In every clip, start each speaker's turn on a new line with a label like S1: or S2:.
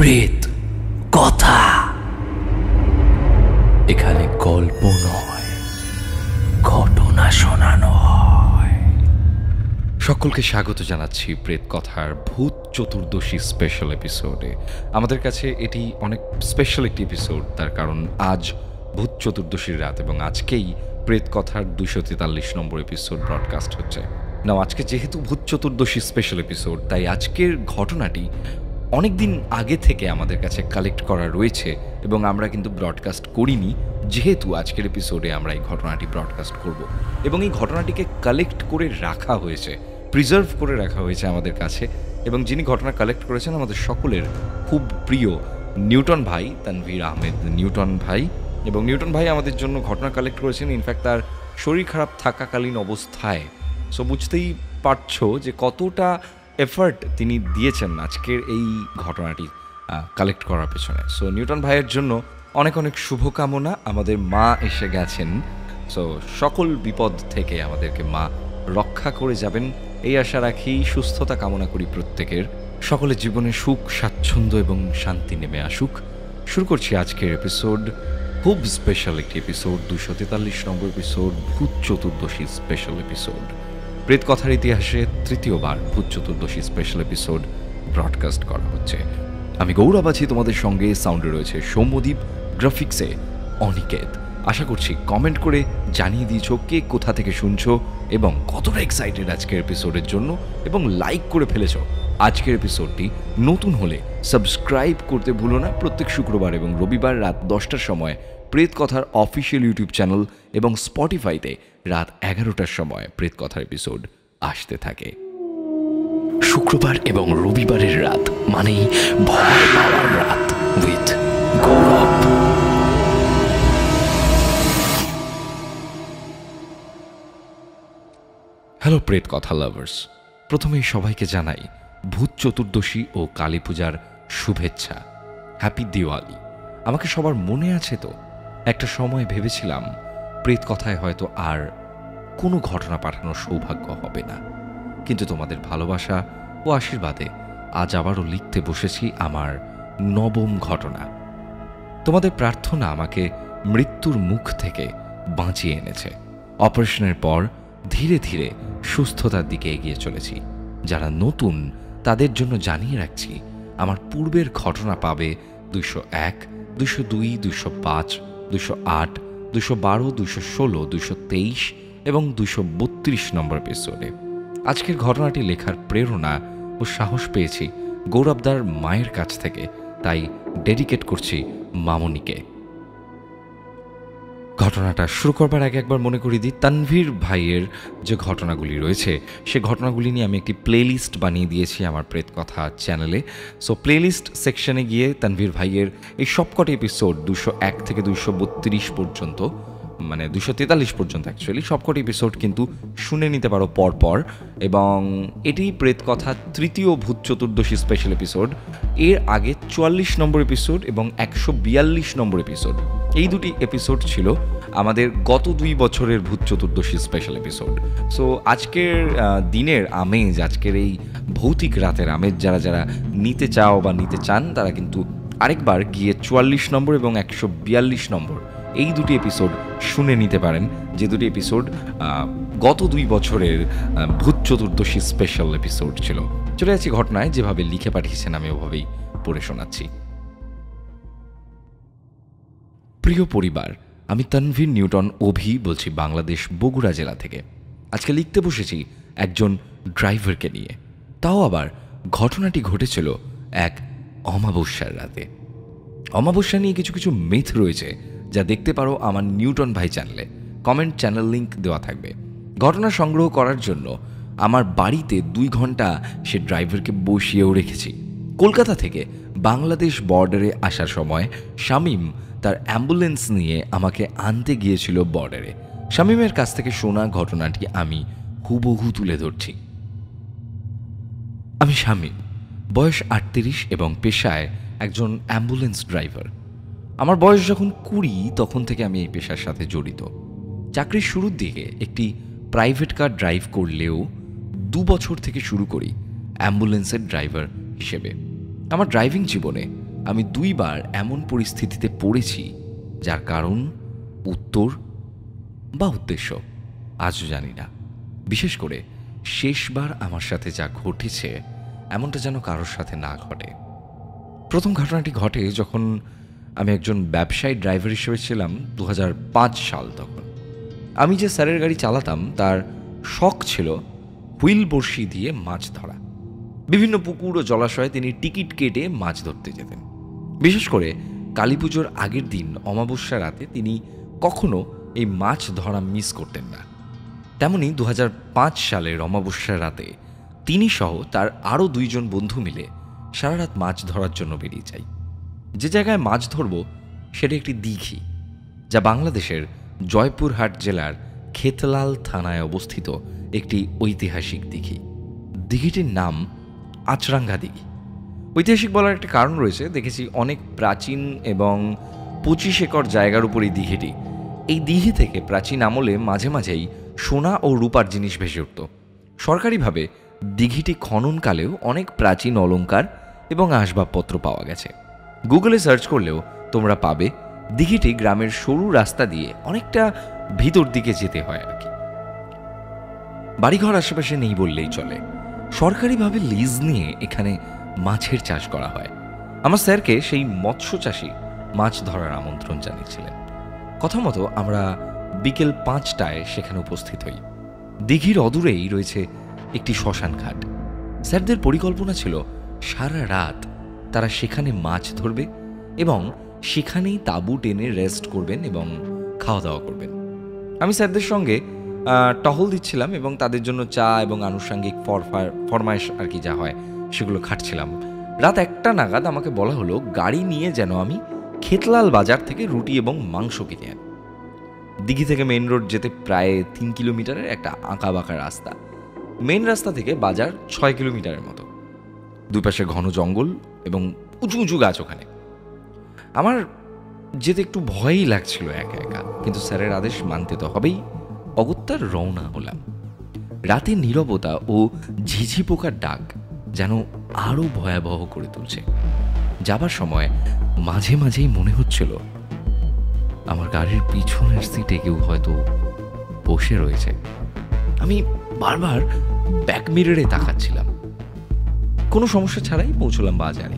S1: প্রেত কথা। এখানে গল্প নয়, ঘটনা শোনানো
S2: সকলকে স্বাগত জানাচ্ছি প্রেত কথার ভূত চতুর্দশী স্পেশাল এপিসোডে আমাদের কাছে এটি অনেক স্পেশাল একটি এপিসোড তার কারণ আজ ভূত চতুর্দশীর রাত এবং আজকেই প্রেত কথার দুশো তেতাল্লিশ নম্বর এপিসোড ব্রডকাস্ট হচ্ছে। না আজকে যেহেতু ভূত চতুর্দশী স্পেশাল এপিসোড তাই আজকের ঘটনাটি অনেক দিন আগে থেকে আমাদের কাছে কালেক্ট করা রয়েছে এবং আমরা কিন্তু ব্রডকাস্ট করিনি, যেহেতু আজকের এপিসোডে আমরা এই ঘটনাটি ব্রডকাস্ট করব। এবং এই ঘটনাটিকে কালেক্ট করে রাখা হয়েছে প্রিজার্ভ করে রাখা হয়েছে আমাদের কাছে। এবং যিনি ঘটনা কালেক্ট করেছেন আমাদের সকলের খুব প্রিয় নিউটন ভাই, তানভীর আহমেদ নিউটন ভাই। এবং নিউটন ভাই আমাদের জন্য ঘটনা কালেক্ট করেছেন ইনফ্যাক্ট তার শরীর খারাপ থাকাকালীন অবস্থায়। সো বুঝতেই পারছ যে কতটা এফার্ট তিনি দিয়েছেন আজকের এই ঘটনাটি কালেক্ট করার পেছনে। সো নিউটন ভাইয়ের জন্য অনেক অনেক শুভকামনা। আমাদের মা এসে গেছেন। সো সকল বিপদ থেকে আমাদেরকে মা রক্ষা করে যাবেন। এই আশা রাখি, সুস্থতা কামনা করি প্রত্যেকের। সকলের জীবনে সুখ, স্বাচ্ছন্দ্য এবং শান্তি নেমে আসুক। শুরু করছি আজকের এপিসোড খুব স্পেশাল একটি এপিসোড দুশো তেতাল্লিশ নম্বর এপিসোড ভূত চতুর্দশী স্পেশাল এপিসোড প্রেত কথার ইতিহাসে তৃতীয়বার ভূত চতুর্দশী স্পেশাল এপিসোড ব্রডকাস্ট করা হচ্ছে। আমি গৌরব আছি তোমাদের সঙ্গে সাউন্ডে রয়েছে সৌম্যদীপ গ্রাফিক্সে অনিকেত। আশা করছি কমেন্ট করে জানিয়ে দিয়েছ কে কোথা থেকে শুনছো এবং কতটা এক্সাইটেড আজকের এপিসোডের জন্য এবং লাইক করে ফেলেছো। আজকের এপিসোডটি নতুন হলে সাবস্ক্রাইব করতে ভুলো না। প্রত্যেক শুক্রবার এবং রবিবার রাত দশটার সময় প্রেত কথার অফিসিয়াল ইউটিউব চ্যানেল এবং স্পটিফাইতে রাত এগারোটার সময় প্রেত কথার এপিসোড আসতে থাকে।
S1: শুক্রবার এবং রবিবারের রাত মানেই রাত উইথ গৌরব।
S2: হ্যালো প্রেত কথা লাভার্স প্রথমেই সবাইকে জানাই ভূত চতুর্দশী ও কালী পূজার শুভেচ্ছা। হ্যাপি দিওয়ালি আমাকে সবার মনে আছে তো? একটা সময় ভেবেছিলাম, প্রেত কথায় হয়তো আর কোনো ঘটনা পাঠানোর সৌভাগ্য হবে না। কিন্তু তোমাদের ভালোবাসা ও আশীর্বাদে আজ আবারও লিখতে বসেছি আমার নবম ঘটনা। তোমাদের প্রার্থনা আমাকে মৃত্যুর মুখ থেকে বাঁচিয়ে এনেছে। অপারেশনের পর ধীরে ধীরে সুস্থতার দিকে এগিয়ে চলেছি। যারা নতুন, তাদের জন্য জানিয়ে রাখছি, আমার পূর্বের ঘটনা পাবে দুইশো এক, দুইশো দুই, দুইশো পাঁচ দুইশো আট, দুশো বারো, দুশো ষোলো, দুশো তেইশ এবং দুশো বত্রিশ নম্বর এপিসোডে আজকের ঘটনাটি লেখার প্রেরণা ও সাহস পেয়েছি গৌরবদার মায়ের কাছ থেকে, তাই ডেডিকেট করছি মামনিকে। ঘটনাটা শুরু করবার আগে একবার মনে করি দিই, তানভীর ভাইয়ের যে ঘটনাগুলি রয়েছে, সে ঘটনাগুলি নিয়ে আমি একটি প্লেলিস্ট বানিয়ে দিয়েছি আমার প্রেত কথা চ্যানেলে সো প্লেলিস্ট সেকশনে গিয়ে তানভীর ভাইয়ের এই সবকটি এপিসোড দুশো এক থেকে দুশো বত্রিশ পর্যন্ত মানে দুশো তেতাল্লিশ পর্যন্ত অ্যাকচুয়ালি সবকটি এপিসোড কিন্তু শুনে নিতে পারো পর পর এবং এটি প্রেত কথা তৃতীয় ভূত চতুর্দশী স্পেশাল এপিসোড এর আগে চুয়াল্লিশ নম্বর এপিসোড এবং একশো বিয়াল্লিশ নম্বর এপিসোড এই দুটি এপিসোড ছিল আমাদের গত দুই বছরের ভূত চতুর্দশী স্পেশাল এপিসোড সো আজকের দিনের আমেজ, আজকের এই ভৌতিক রাতের আমেজ যারা যারা নিতে চাও বা নিতে চান, তারা কিন্তু আরেকবার গিয়ে চুয়াল্লিশ নম্বর এবং একশো বিয়াল্লিশ নম্বর এই দুটি এপিসোড শুনে নিতে পারেন, যে দুটি এপিসোড গত দুই বছরের ভূত চতুর্দশী স্পেশাল এপিসোড ছিল। চলে যাচ্ছি ঘটনায়, যেভাবে লিখে পাঠিয়েছেন, আমি ওভাবেই পড়ে শোনাচ্ছি। প্রিয় পরিবার, আমি তানভীর নিউটন, অভি বলছি বাংলাদেশ বগুড়া জেলা থেকে। আজকে লিখতে বসেছি একজন ড্রাইভারকে নিয়ে। তাও আবার ঘটনাটি ঘটেছিল এক অমাবস্যার রাতে। অমাবস্যা নিয়ে কিছু কিছু মিথ রয়েছে যা দেখতে পারো আমার নিউটন ভাই চ্যানেলে। কমেন্ট চ্যানেল লিংক দেওয়া থাকবে। ঘটনা সংগ্রহ করার জন্য আমার বাড়িতে দুই ঘণ্টা সে ড্রাইভারকে বসিয়েও রেখেছি। কলকাতা থেকে বাংলাদেশ বর্ডারে আসার সময় শামীম তার অ্যাম্বুলেন্স নিয়ে আমাকে আনতে গিয়েছিল বর্ডারে। শামীমের কাছ থেকে শোনা ঘটনাটি আমি হুবহু তুলে ধরছি। আমি শামীম, বয়স আটত্রিশ এবং পেশায় একজন অ্যাম্বুলেন্স ড্রাইভার। আমার বয়স যখন কুড়ি, তখন থেকে আমি এই পেশার সাথে জড়িত। চাকরির শুরুর দিকে একটি প্রাইভেট কার ড্রাইভ করলেও দু বছর থেকে শুরু করি অ্যাম্বুলেন্সের ড্রাইভার হিসেবে। আমার ড্রাইভিং জীবনে আমি দুইবার এমন পরিস্থিতিতে পড়েছি, যার কারণ, উত্তর বা উদ্দেশ্য, আজও জানি না। বিশেষ করে শেষবার আমার সাথে যা ঘটেছে, এমনটা যেন কারোর সাথে না ঘটে। প্রথম ঘটনাটি ঘটে যখন আমি একজন ব্যবসায়ী ড্রাইভার হিসেবে ছিলাম দু হাজার পাঁচ সাল তখন। আমি যে স্যারের গাড়ি চালাতাম, তার শখ ছিল হুইল বড়শি দিয়ে মাছ ধরা। বিভিন্ন পুকুর ও জলাশয়ে তিনি টিকিট কেটে মাছ ধরতে যেতেন। বিশেষ করে কালী পুজোর আগের দিন, অমাবস্যা রাতে তিনি কখনো এই মাছ ধরা মিস করতেন না। তেমনি দু সালের অমাবস্যা রাতে তিনি সহ তার আরও দুইজন বন্ধু মিলে সারা রাত মাছ ধরার জন্য বেরিয়ে যাই। যে জায়গায় মাছ ধরব, সেটা একটি দিঘি, যা বাংলাদেশের জয়পুরহাট জেলার খেতলাল থানায় অবস্থিত একটি ঐতিহাসিক দিঘি। দিঘিটির নাম আচরাঙ্গা দিঘি। ঐতিহাসিক বলার একটা কারণ রয়েছে, দেখেছি অনেক প্রাচীন এবং পঁচিশ একর জায়গার উপর এই দিঘিটি। এই দিঘি থেকে প্রাচীন আমলে মাঝে মাঝেই সোনা ও রূপার জিনিস ভেসে উঠত। সরকারিভাবে দিঘিটি খননকালেও অনেক প্রাচীন অলংকার এবং আসবাবপত্র পাওয়া গেছে। গুগলে সার্চ করলেও তোমরা পাবে দিঘিটি গ্রামের সরু রাস্তা দিয়ে অনেকটা ভিতর দিকে যেতে হয় আর কি। বাড়িঘর আশেপাশে নেই বললেই চলে। সরকারিভাবে লিজ নিয়ে এখানে মাছের চাষ করা হয়। আমার স্যারকে সেই মৎস্য চাষি মাছ ধরার আমন্ত্রণ জানিয়েছিলেন। কথা মতো আমরা বিকেল পাঁচটায় সেখানে উপস্থিত হই। দিঘির অদূরেই রয়েছে একটি শ্মশান ঘাট স্যারদের পরিকল্পনা ছিল সারা রাত তারা সেখানে মাছ ধরবে এবং সেখানেই তাঁবু টেনে রেস্ট করবেন এবং খাওয়া দাওয়া করবেন। আমি স্যারদের সঙ্গে টহল দিচ্ছিলাম এবং তাদের জন্য চা এবং আনুষঙ্গিক ফরমাইশ আর কি যা হয় সেগুলো খাটছিলাম। রাত একটা নাগাদ আমাকে বলা হলো, গাড়ি নিয়ে যেন আমি খেতলাল বাজার থেকে রুটি এবং মাংস কিনে আনি। দিঘি থেকে মেন রোড যেতে প্রায় তিন কিলোমিটারের একটা আঁকা বাঁকা রাস্তা। মেন রাস্তা থেকে বাজার ছয় কিলোমিটারের মতো। দুই পাশে ঘন জঙ্গল এবং উঁচু উঁচু গাছ ওখানে। আমার যেতে একটু ভয়ই লাগছিল একা একা, কিন্তু স্যারের আদেশ মানতে তো হবেই। অগত্যার রওনা হলাম। রাতে নীরবতা ও ঝিঝি পোকার ডাক যেন আরও ভয়াবহ করে তুলছে। যাবার সময় মাঝে মাঝেই মনে হচ্ছিল, আমার গাড়ির পিছনের সিটে কেউ হয়তো বসে রয়েছে। আমি বারবার ব্যাক মিররে তাকাচ্ছিলাম। কোনো সমস্যা ছাড়াই পৌঁছলাম বাজারে।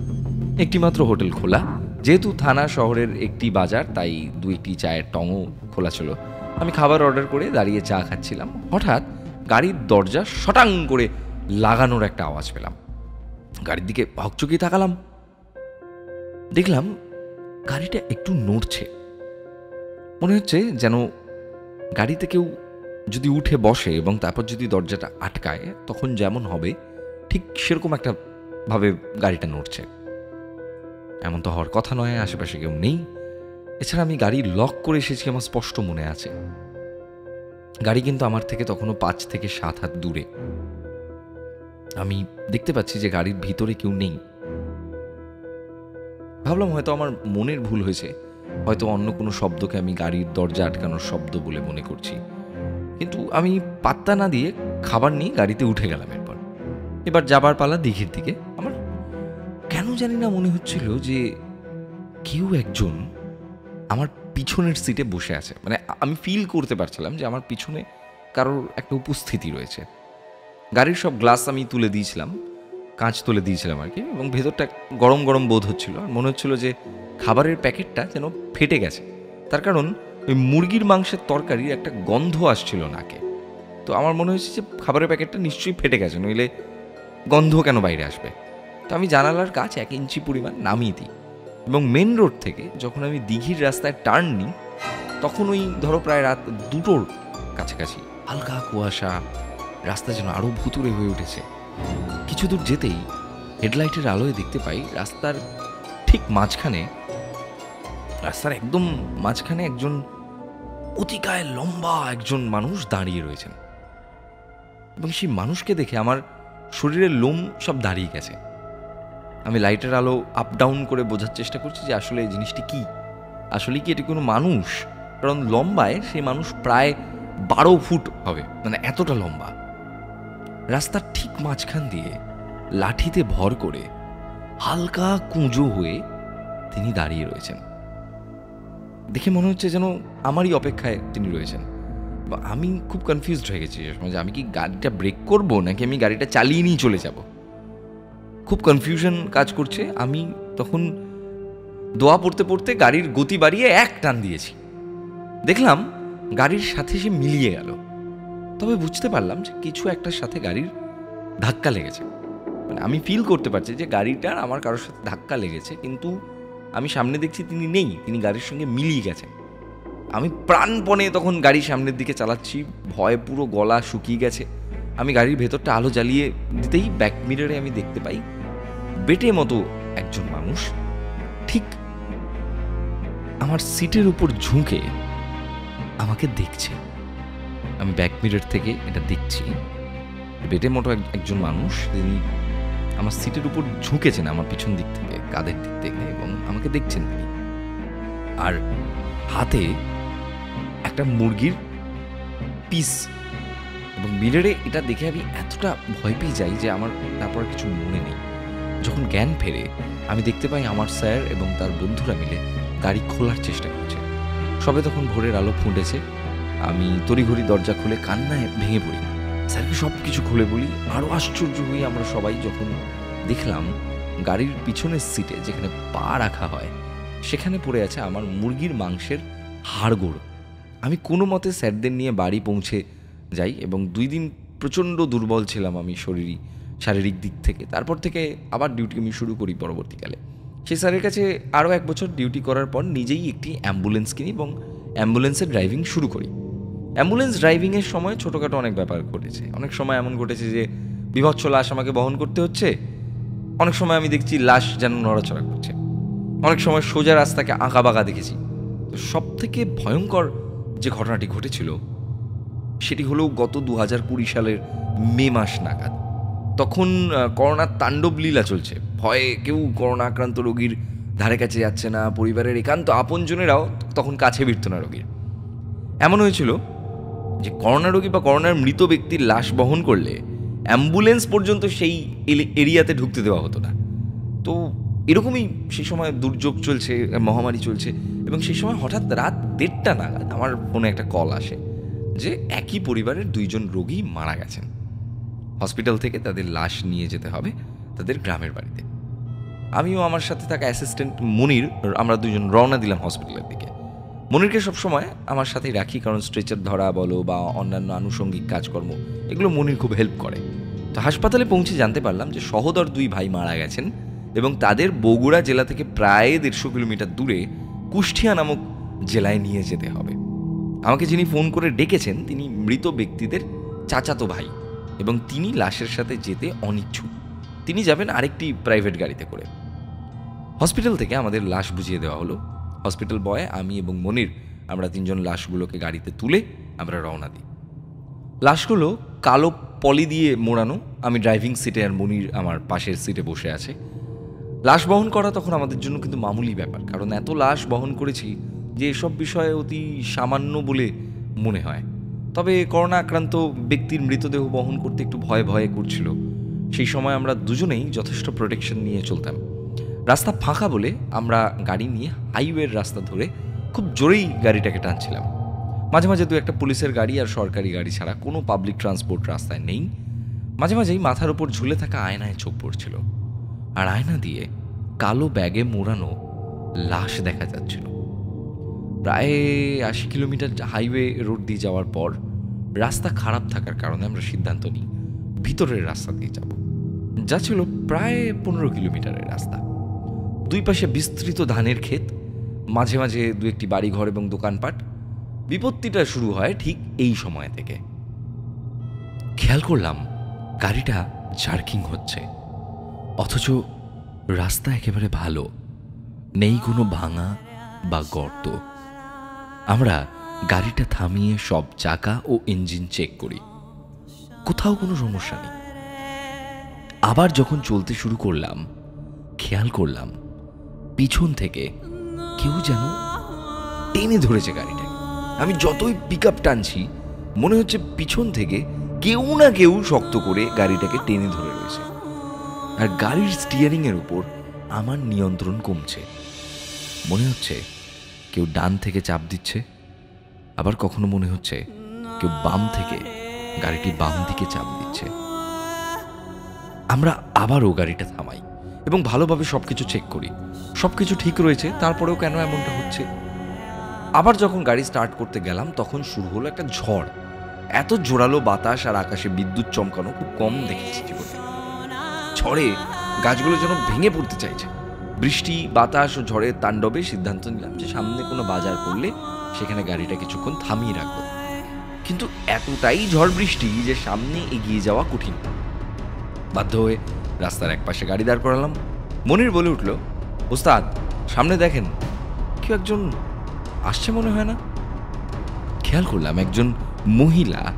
S2: একটি মাত্র হোটেল খোলা। যেহেতু থানা শহরের একটি বাজার, তাই দু একটি চায়ের টঙও খোলা ছিল। আমি খাবার অর্ডার করে দাঁড়িয়ে চা খাচ্ছিলাম। হঠাৎ গাড়ির দরজা শটাং করে লাগানোর একটা আওয়াজ পেলাম। গাড়ির দিকে হকচকিয়ে তাকালাম। দেখলাম গাড়িটা একটু নড়ছে। মনে হচ্ছে যেন গাড়িতে কেউ যদি উঠে বসে এবং তারপর যদি দরজাটা আটকায়, তখন যেমন হবে ঠিক সেরকম একটা ভাবে গাড়িটা নড়ছে। এমন তো হওয়ার কথা নয়, আশেপাশে কেউ নেই। এছাড়া আমি গাড়ি লক করে এসেছি, আমার স্পষ্ট মনে আছে। গাড়ি কিন্তু আমার থেকে তখনও পাঁচ থেকে সাত হাত দূরে। আমি দেখতে পাচ্ছি যে গাড়ির ভিতরে কেউ নেই। ভাবলাম হয়তো আমার মনের ভুল হয়েছে। হয়তো অন্য কোনো শব্দকে আমি গাড়ির দরজা আটকানোর শব্দ বলে মনে করছি। কিন্তু আমি পাত্তা না দিয়ে খাবার নিয়ে গাড়িতে উঠে গেলাম এবার যাবার পালা দিঘির দিকে। আমার কেন জানি না মনে হচ্ছিল যে কেউ একজন আমার পিছনের সিটে বসে আছে। মানে আমি ফিল করতে পারছিলাম যে আমার পিছনে কারোর একটা উপস্থিতি রয়েছে। গাড়ির সব গ্লাস আমি তুলে দিয়েছিলাম, কাঁচ তুলে দিয়েছিলাম আর কি, এবং ভেতরটা গরম গরম বোধ হচ্ছিল। আর মনে হচ্ছিল যে খাবারের প্যাকেটটা যেন ফেটে গেছে। তার কারণ ওই মুরগির মাংসের তরকারির একটা গন্ধ আসছিল নাকে। তো আমার মনে হয়েছে যে খাবারের প্যাকেটটা নিশ্চয়ই ফেটে গেছে, নইলে গন্ধ কেন বাইরে আসবে? তো আমি জানালার কাছ এক ইঞ্চি পরিমাণ নামিয়ে দিই। এবং মেন রোড থেকে যখন আমি দিঘির রাস্তায় টার্ন নিই, তখন ওই ধরো প্রায় রাত দুটোর কাছাকাছি হালকা কুয়াশা, রাস্তা যেন আরও ভুতুরে হয়ে উঠেছে। কিছু দূর যেতেই হেডলাইটের আলোয় দেখতে পাই রাস্তার ঠিক মাঝখানে, রাস্তার একদম মাঝখানে একজন অতিকায় লম্বা একজন মানুষ দাঁড়িয়ে রয়েছেন। এবং সেই মানুষকে দেখে আমার শরীরের লোম সব দাঁড়িয়ে গেছে। আমি লাইটের আলো আপ ডাউন করে বোঝার চেষ্টা করছি যে আসলে এই জিনিসটি কি। আসলে কি এটি কোনো মানুষ? কারণ লম্বায় সেই মানুষ প্রায় বারো ফুট হবে মানে এতটা লম্বা। রাস্তার ঠিক মাঝখান দিয়ে লাঠিতে ভর করে হালকা কুঁজো হয়ে তিনি দাঁড়িয়ে রয়েছেন। দেখে মনে হচ্ছে যেন আমারই অপেক্ষায় তিনি রয়েছেন। আমি খুব কনফিউজড হয়ে গেছি সময় যে আমি কি গাড়িটা ব্রেক করব নাকি আমি গাড়িটা চালিয়ে নিয়ে চলে যাব? খুব কনফিউশন কাজ করছে, আমি তখন দোয়া পড়তে পড়তে গাড়ির গতি বাড়িয়ে এক টান দিয়েছি। দেখলাম গাড়ির সাথে সে মিলিয়ে গেল। তবে বুঝতে পারলাম যে কিছু একটার সাথে গাড়ির ধাক্কা লেগেছে। মানে আমি ফিল করতে পারছি যে গাড়িটার আমার কারোর সাথে ধাক্কা লেগেছে, কিন্তু আমি সামনে দেখছি তিনি নেই, তিনি গাড়ির সঙ্গে মিলিয়ে গেছেন। আমি প্রাণপণে তখন গাড়ির সামনের দিকে চালাচ্ছি, ভয়ে পুরো গলা শুকিয়ে গেছে। আমি গাড়ির ভেতরটা আলো জ্বালিয়ে দিতেই ব্যাক মিররে আমি দেখতে পাই, বেটে মতো একজন মানুষ। ঠিক আমার সিটের উপর ঝুঁকে আমাকে দেখছে। আমি ব্যাক মিরর থেকে এটা দেখছি। বেটে মতো এক- একজন মানুষ, তিনি আমার সিটের উপর ঝুঁকেছেন আমার পিছন দিক থেকে, কাঁধের দিক থেকে, এবং আমাকে দেখছেন তিনি। আর হাতে একটা মুরগির পিস এবং মিররে এটা দেখে আমি এতটা ভয় পেয়ে যাই যে আমার তারপর কিছু মনে নেই। যখন জ্ঞান ফেরে, আমি দেখতে পাই আমার স্যার এবং তার বন্ধুরা মিলে গাড়ি খোলার চেষ্টা করছে। সবে তখন ভোরের আলো ফুটেছে। আমি তড়িঘড়ি দরজা খুলে কান্নায় ভেঙে পড়ি। স্যারকে সব কিছু খুলে বলি আরও আশ্চর্য হয়ে আমরা সবাই যখন দেখলাম গাড়ির পিছনের সিটে যেখানে পা রাখা হয়, সেখানে পড়ে আছে আমার মুরগির মাংসের হাড়গোড়। আমি কোনো মতে স্যারদের নিয়ে বাড়ি পৌঁছে যাই এবং দুই দিন প্রচণ্ড দুর্বল ছিলাম আমি শরীরী শারীরিক দিক থেকে। তারপর থেকে আবার ডিউটি আমি শুরু করি পরবর্তীকালে। সে স্যারের কাছে আরও এক বছর ডিউটি করার পর নিজেই একটি অ্যাম্বুলেন্স কিনি এবং অ্যাম্বুলেন্সের ড্রাইভিং শুরু করি। অ্যাম্বুলেন্স ড্রাইভিংয়ের সময় ছোটোখাটো অনেক ব্যাপার ঘটেছে। অনেক সময় এমন ঘটেছে যে বিভৎস লাশ আমাকে বহন করতে হচ্ছে, অনেক সময় আমি দেখছি লাশ যেন নড়াচড়া করছে। অনেক সময় সোজা রাস্তাকে আঁকা বাঁকা দেখেছি। তো সব থেকে ভয়ঙ্কর যে ঘটনাটি ঘটেছিল, সেটি হলো গত দু হাজার কুড়ি সালের মে মাস নাগাদ। তখন করোনার তাণ্ডব লীলা চলছে। ভয়ে কেউ করোনা আক্রান্ত রোগীর ধারে কাছে যাচ্ছে না, পরিবারের একান্ত আপনজনেরাও তখন কাছে ভিড়ত না রোগীর। এমন হয়েছিল যে করোনা রোগী বা করোনার মৃত ব্যক্তির লাশ বহন করলে অ্যাম্বুলেন্স পর্যন্ত সেই এরিয়াতে ঢুকতে দেওয়া হতো না। তো এরকমই সেই সময় দুর্যোগ চলছে, মহামারী চলছে। এবং সেই সময় হঠাৎ রাত দেড়টা নাগাদ আমার ফোনে একটা কল আসে যে একই পরিবারের দুইজন রোগী মারা গেছেন। হসপিটাল থেকে তাদের লাশ নিয়ে যেতে হবে তাদের গ্রামের বাড়িতে। আমিও আমার সাথে থাকা অ্যাসিস্ট্যান্ট মনির, আমরা দুজন রওনা দিলাম হসপিটালের দিকে। মনিরকে সবসময় আমার সাথেই রাখি, কারণ স্ট্রেচার ধরা বলো বা অন্যান্য আনুষঙ্গিক কাজকর্ম, এগুলো মনির খুব হেল্প করে। তো হাসপাতালে পৌঁছে জানতে পারলাম যে সহদর দুই ভাই মারা গেছেন এবং তাদের বগুড়া জেলা থেকে প্রায় দেড়শো কিলোমিটার দূরে কুষ্টিয়া নামক জেলায় নিয়ে যেতে হবে। আমাকে যিনি ফোন করে ডেকেছেন, তিনি মৃত ব্যক্তিদের চাচাতো ভাই এবং তিনি লাশের সাথে যেতে অনিচ্ছুক। তিনি যাবেন আরেকটি প্রাইভেট গাড়িতে করে। হসপিটাল থেকে আমাদের লাশ বুঝিয়ে দেওয়া হলো। হসপিটাল বয়, আমি এবং মনির, আমরা তিনজন লাশগুলোকে গাড়িতে তুলে আমরা রওনা দিই। লাশগুলো কালো পলি দিয়ে মোড়ানো, আমি ড্রাইভিং সিটে আর মনির আমার পাশের সিটে বসে আছে। লাশ বহন করা তখন আমাদের জন্য কিন্তু মামুলি ব্যাপার, কারণ এত লাশ বহন করেছি যে এসব বিষয়ে অতি সামান্য বলে মনে হয়। তবে করোনা আক্রান্ত ব্যক্তির মৃতদেহ বহন করতে একটু ভয় ভয়ে করছিল। সেই সময় আমরা দুজনেই যথেষ্ট প্রোটেকশন নিয়ে চলতাম। রাস্তা ফাঁকা বলে আমরা গাড়ি নিয়ে হাইওয়ের রাস্তা ধরে খুব জোরেই গাড়িটাকে টানছিলাম। মাঝে মাঝে দু একটা পুলিশের গাড়ি আর সরকারি গাড়ি ছাড়া কোনো পাবলিক ট্রান্সপোর্ট রাস্তায় নেই। মাঝে মাঝেই মাথার উপর ঝুলে থাকা আয়নায় চোখ পড়ছিল। আর আয়না দিয়ে কালো ব্যাগে মোড়ানো লাশ দেখা যাচ্ছিল। প্রায় আশি কিলোমিটার হাইওয়ে রোড দিয়ে যাওয়ার পর রাস্তা খারাপ থাকার কারণে আমরা সিদ্ধান্ত নিই ভিতরের রাস্তা দিয়ে যাব। যা ছিল প্রায় পনেরো কিলোমিটারের রাস্তা। দুই পাশে বিস্তৃত ধানের ক্ষেত, মাঝে মাঝে দু একটি বাড়িঘর এবং দোকানপাট। বিপত্তিটা শুরু হয় ঠিক এই সময় থেকে। খেয়াল করলাম গাড়িটা জার্কিং হচ্ছে। অথচ রাস্তা একেবারে ভালো। নেই কোনো ভাঙা বা গর্ত। আমরা গাড়িটা থামিয়ে সব চাকা ও ইঞ্জিন চেক করি। কোথাও কোনো সমস্যা নেই। আবার যখন চলতে শুরু করলাম, খেয়াল করলাম, পিছন থেকে কেউ যেন টেনে ধরেছে গাড়িটা আমি যতই পিক আপ টানছি, মনে হচ্ছে পিছন থেকে কেউ না কেউ শক্ত করে গাড়িটাকে টেনে ধরে আর গাড়ির স্টিয়ারিং এর উপর আমার নিয়ন্ত্রণ কমছে। মনে হচ্ছে কেউ ডান থেকে চাপ দিচ্ছে, আবার কখনো মনে হচ্ছে কেউ বাম থেকে, গাড়িটি বাম দিকে চাপ দিচ্ছে। আমরা আবারও গাড়িটা থামাই এবং ভালোভাবে সবকিছু চেক করি। সবকিছু ঠিক রয়েছে, তারপরেও কেন এমনটা হচ্ছে? আবার যখন গাড়ি স্টার্ট করতে গেলাম, তখন শুরু হলো একটা ঝড়। এত জোরালো বাতাস আর আকাশে বিদ্যুৎ চমকানো খুব কম দেখেছি জীবনে। ঝড়ে গাছগুলো যেন ভেঙে পড়তে চাইছে। বৃষ্টি, বাতাস ও ঝড়ের তাণ্ডবে সিদ্ধান্ত নিলাম যে সামনে কোনো বাজার করলে সেখানে গাড়িটা কিছুক্ষণ থামিয়ে রাখব। কিন্তু এতটাই ঝড় বৃষ্টি যে সামনে এগিয়ে যাওয়া কঠিন। বাধ্য হয়ে রাস্তার এক পাশে গাড়ি দাঁড় করালাম। মনির বলে উঠল, ওস্তাদ, সামনে দেখেন, কেউ একজন আসছে মনে হয় না? খেয়াল করলাম একজন মহিলা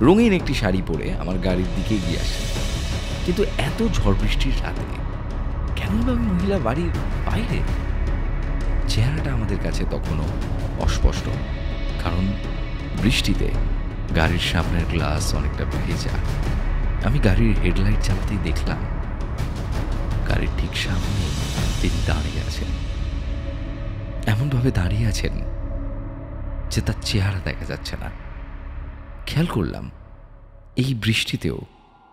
S2: রঙিন একটি শাড়ি পরে আমার গাড়ির দিকে এগিয়ে আসছে কিন্তু এত ঝড় বৃষ্টির রাতে কেন বা মহিলা বাড়ির বাইরে? চেহারাটা আমাদের কাছে তখনও অস্পষ্ট, কারণ বৃষ্টিতে গাড়ির সামনের গ্লাস অনেকটা ভেজা। আমি গাড়ির হেডলাইট চালাতেই দেখলাম, গাড়ির ঠিক সামনে তিনি দাঁড়িয়ে আছেন। এমনভাবে দাঁড়িয়ে আছেন যে তার চেহারা দেখা যাচ্ছে না। খেয়াল করলাম, এই বৃষ্টিতেও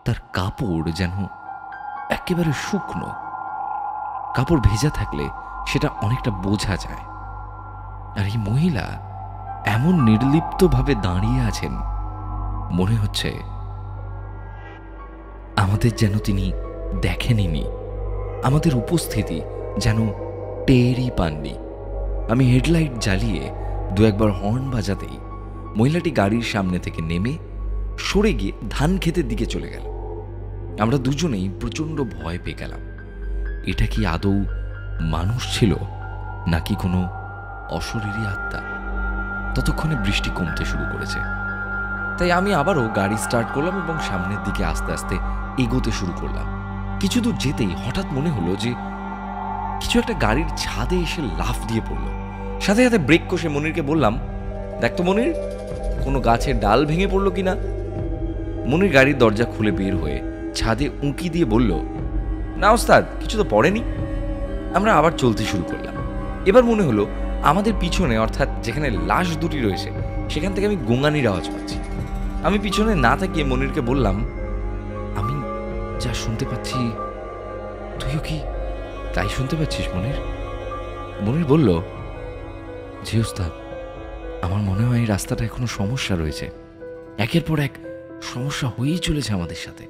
S2: তার কাপড় যেন একেবারে শুকনো। কাপড় ভেজা থাকলে সেটা অনেকটা বোঝা যায়। আর এই মহিলা এমন নির্লিপ্তভাবে দাঁড়িয়ে আছেন, মনে হচ্ছে আমাদের যেন তিনি দেখেনি আমাদের উপস্থিতি যেন টেরই পাননি। আমি হেডলাইট জ্বালিয়ে দু একবার হর্ন বাজাতেই মহিলাটি গাড়ির সামনে থেকে নেমে সরে গিয়ে ধান ক্ষেতের দিকে চলে গেল। আমরা দুজনেই প্রচণ্ড ভয় পেয়ে গেলাম। এটা কি আদৌ মানুষ ছিল, নাকি কোনো অশরীরী আত্মা? ততক্ষণে বৃষ্টি কমতে শুরু করেছে। তাই আমি আবারও গাড়ি স্টার্ট করলাম এবং সামনের দিকে আস্তে আস্তে এগোতে শুরু করলাম। কিছু দূর যেতেই হঠাৎ মনে হলো যে কিছু একটা গাড়ির ছাদে এসে লাফ দিয়ে পড়ল। সাথে সাথে ব্রেক কষে মনিরকে বললাম, দেখ তো মনির, কোনো গাছের ডাল ভেঙে পড়ল কিনা? মনির গাড়ির দরজা খুলে বের হয়ে ছাদে উঁকি দিয়ে বলল, না ওস্তাদ, কিছু তো পড়েনি। আমরা আবার চলতে শুরু করলাম। এবার মনে হলো, আমাদের পিছনে, অর্থাৎ যেখানে লাশ দুটি রয়েছে, সেখান থেকে আমি গোঙানির আওয়াজ পাচ্ছি। আমি পিছনে না তাকিয়ে মনিরকে বললাম, আমি যা শুনতে পাচ্ছি, তুইও কি তাই শুনতে পাচ্ছিস মনির? মনির বলল, জি ওস্তাদ, আমার মনে হয় এই রাস্তাটা এখনও সমস্যা রয়েছে। একের পর এক সমস্যা হয়েই চলেছে আমাদের সাথে।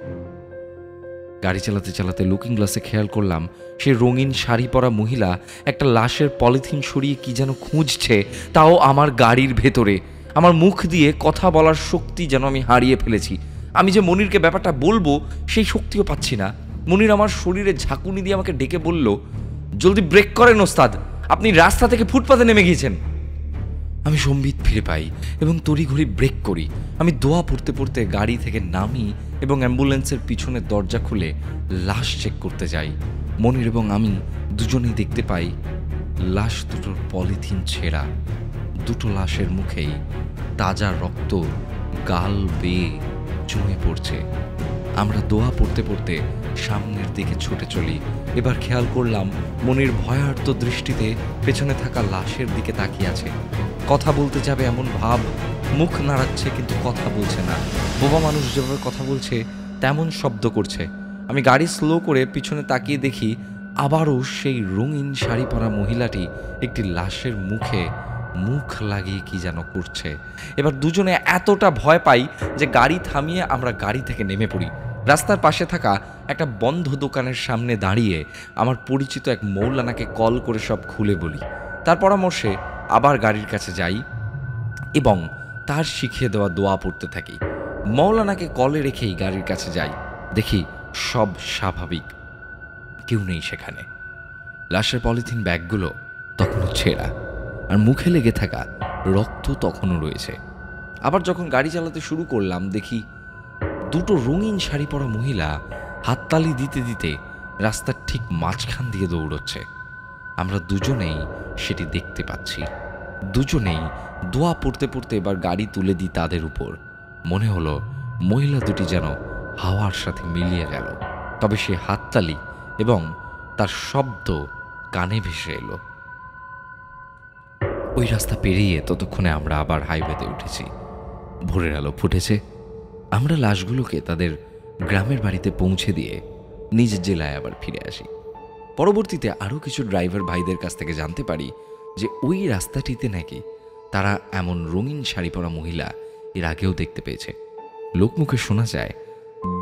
S2: গাড়ি চালাতে চালাতে লুকিং গ্লাসে খেয়াল করলাম, সে রঙিন শাড়ি পরা মহিলা একটা লাশের পলিথিন সরিয়ে কি যেন খুঁজছে, তাও আমার গাড়ির ভেতরে। আমার মুখ দিয়ে কথা বলার শক্তি যেন আমি হারিয়ে ফেলেছি। আমি যে মনিরকে ব্যাপারটা বলব, সেই শক্তিও পাচ্ছি না। মনির আমার শরীরে ঝাঁকুনি দিয়ে আমাকে ডেকে বলল, জলদি ব্রেক করেন ওস্তাদ। আপনি রাস্তা থেকে ফুটপাতে নেমে গিয়েছেন। আমি সম্বিত ফিরে পাই এবং তড়িঘড়ি ব্রেক করি। আমি দোয়া পড়তে পড়তে গাড়ি থেকে নামি এবং অ্যাম্বুলেন্সের পিছনে দরজা খুলে লাশ চেক করতে যাই। মনির এবং আমি দুজনেই দেখতে পাই লাশ দুটোর পলিথিন ছেঁড়া। দুটো লাশের মুখেই তাজা রক্ত গাল বেয়ে জমে পড়ছে। আমরা দোয়া পড়তে পড়তে সামনের দিকে ছুটে চলি। এবার খেয়াল করলাম মনির ভয়ার্ত দৃষ্টিতে পেছনে থাকা লাশের দিকে তাকিয়ে আছে। কথা বলতে যাবে এমন ভাব মুখ নাড়াচ্ছে কিন্তু কথা বলছে না। বোবা মানুষ যেভাবে কথা বলছে, তেমন শব্দ করছে। আমি গাড়ি স্লো করে পিছনে তাকিয়ে দেখি আবারও সেই রঙিন শাড়ি পরা মহিলাটি একটি লাশের মুখে মুখ লাগিয়ে কি যেন করছে। এবার দুজনে এতটা ভয় পাই যে গাড়ি থামিয়ে আমরা গাড়ি থেকে নেমে পড়ি। রাস্তার পাশে থাকা একটা বন্ধ দোকানের সামনে দাঁড়িয়ে আমার পরিচিত এক মৌলানাকে কল করে সব খুলে বলি। তার পরামর্শে আবার গাড়ির কাছে যাই এবং তার শিখিয়ে দেওয়া দোয়া পড়তে থাকি। মৌলানাকে কলে রেখেই গাড়ির কাছে যাই। দেখি সব স্বাভাবিক। কেউ নেই সেখানে। লাশের পলিথিন ব্যাগগুলো তখনও ছেঁড়া। আর মুখে লেগে থাকা রক্ত তখনও রয়েছে। আবার যখন গাড়ি চালাতে শুরু করলাম, দেখি দুটো রঙিন শাড়ি পরা মহিলা হাততালি দিতে দিতে রাস্তার ঠিক মাঝখান দিয়ে দৌড়চ্ছে। আমরা দুজনেই সেটি দেখতে পাচ্ছি। দুজনেই দোয়া পড়তে পড়তে এবার গাড়ি তুলে দিই তাদের উপর। মনে হলো মহিলা দুটি যেন হাওয়ার সাথে মিলিয়ে গেল। তবে সে হাততালি এবং তার শব্দ কানে ভেসে এলো। ওই রাস্তা পেরিয়ে ততক্ষণে আমরা আবার হাইওয়েতে উঠেছি। ভোরের আলো ফুটেছে। আমরা লাশগুলোকে তাদের গ্রামের বাড়িতে পৌঁছে দিয়ে নিজের জেলায় আবার ফিরে আসি। পরবর্তীতে আরও কিছু ড্রাইভার ভাইদের কাছ থেকে জানতে পারি যে ওই রাস্তাটিতে নাকি তারা এমন রঙিন শাড়ি পরা মহিলা এর আগেও দেখতে পেয়েছে। লোকমুখে শোনা যায়,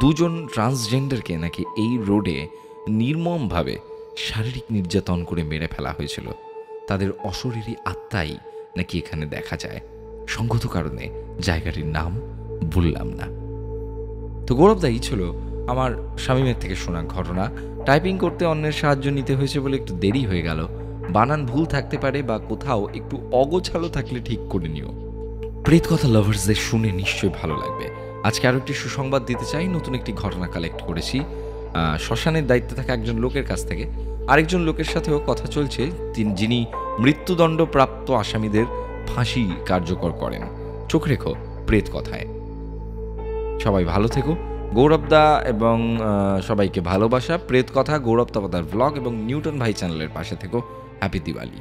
S2: দুজন ট্রান্সজেন্ডারকে নাকি এই রোডে নির্মমভাবে শারীরিক নির্যাতন করে মেরে ফেলা হয়েছিল। তাদের অশরীরী আত্মাই নাকি এখানে দেখা যায়। সঙ্গত কারণে জায়গাটির নাম বললাম না। তো গৌরবদা ছিল আমার স্বামীমের থেকে শোনা ঘটনা। টাইপিং করতে অন্যের সাহায্য নিতে হয়েছে বলে একটু দেরি হয়ে গেল। বানান ভুল থাকতে পারে বা কোথাও একটু অগোছালো থাকলে ঠিক করে নিও। প্রেত কথা লাভার্সদের শুনে নিশ্চয়ই ভালো লাগবে। আজকে আরও একটি সুসংবাদ দিতে চাই। নতুন একটি ঘটনা কালেক্ট করেছি। শ্মশানের দায়িত্বে থাকা একজন লোকের কাছ থেকে। আরেকজন লোকের সাথেও কথা চলছে। যিনি মৃত্যুদণ্ড প্রাপ্ত আসামিদের ফাঁসি কার্যকর করেন। চোখ রেখো প্রেত কথায় সবাই ভালো থেকো। গৌরবদা এবং সবাইকে ভালোবাসা, প্রেত কথা, গৌরব তপাদার ব্লগ এবং নিউটন ভাই চ্যানেলের পাশে থেকো। হ্যাপি দিওয়ালি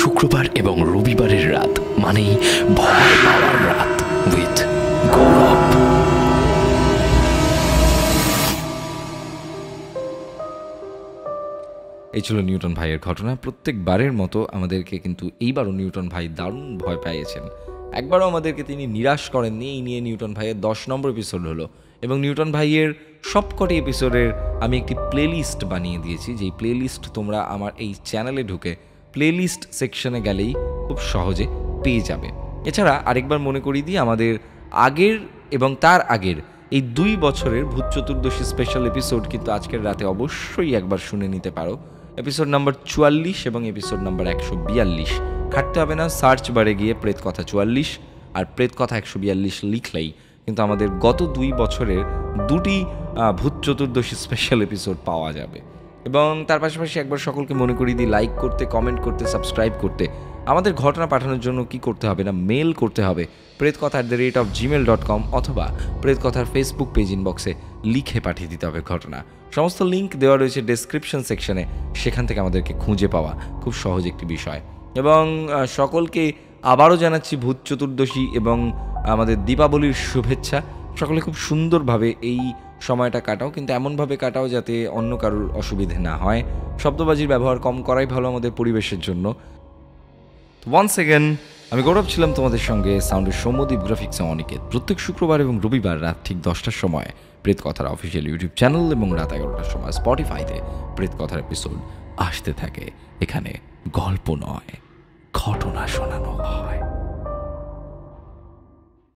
S1: শুক্রবার এবং রবিবারের রাত মানেই ভয় পাওয়ার রাত উইথ গৌরব
S2: এই ছিল নিউটন ভাইয়ের ঘটনা। প্রত্যেকবারের মতো আমাদেরকে কিন্তু এইবারও নিউটন ভাই দারুণ ভয় পেয়েছেন একবারও আমাদেরকে তিনি নিরাশ করেননি, এই নিয়ে নিউটন ভাইয়ের দশ নম্বর এপিসোড হলো। এবং নিউটন ভাইয়ের সবকটি এপিসোডের আমি একটি প্লেলিস্ট বানিয়ে দিয়েছি, যেই প্লেলিস্ট তোমরা আমার এই চ্যানেলে ঢুকে প্লেলিস্ট সেকশনে গেলেই খুব সহজে পেয়ে যাবে। এছাড়া আরেকবার মনে করিয়ে দিই, আমাদের আগের এবং তার আগের এই দুই বছরের ভূত চতুর্দশী স্পেশাল এপিসোড কিন্তু আজকের রাতে অবশ্যই একবার শুনে নিতে পারো। এপিসোড নাম্বার চুয়াল্লিশ এবং এপিসোড নাম্বার একশো বিয়াল্লিশ। খাটতে হবে না সার্চ বারে গিয়ে প্রেত কথা চুয়াল্লিশ আর প্রেত কথা একশো বিয়াল্লিশ লিখলেই কিন্তু আমাদের গত দুই বছরের দুটি ভূত চতুর্দশী স্পেশাল এপিসোড পাওয়া যাবে। এবং তার পাশাপাশি একবার সকলকে মনে করিয়ে দিই লাইক করতে কমেন্ট করতে সাবস্ক্রাইব করতে। আমাদের ঘটনা পাঠানোর জন্য কি করতে হবে না? মেল করতে হবে। প্রেত কথা at the rate of Gmail dot com অথবা প্রেত কথার ফেসবুক পেজ ইনবক্সে লিখে পাঠিয়ে দিতে হবে ঘটনা। সমস্ত লিঙ্ক দেওয়া রয়েছে ডেসক্রিপশন সেকশনে সেখান থেকে আমাদেরকে খুঁজে পাওয়া খুব সহজ একটি বিষয়। এবং সকলকে আবারও জানাচ্ছি ভূত চতুর্দশী এবং আমাদের দীপাবলির শুভেচ্ছা। সকলে খুব সুন্দরভাবে এই সময়টা কাটাও, কিন্তু এমনভাবে কাটাও যাতে অন্য কারোর অসুবিধে না হয়। শব্দবাজির ব্যবহার কম করাই ভালো আমাদের পরিবেশের জন্য। ওয়ান্স এগেন আমি গৌরব ছিলাম তোমাদের সঙ্গে সাউন্ডের সৌম্যদীপ গ্রাফিক্সে অনিকেত। প্রত্যেক শুক্রবার এবং রবিবার রাত ঠিক দশটার সময় প্রেত কথার অফিসিয়াল ইউটিউব চ্যানেল এবং রাত এগারোটার সময় স্পটিফাইতে প্রেত কথার এপিসোড আসতে থাকে। এখানে গল্প নয়, ঘটনা শোনানো হয়।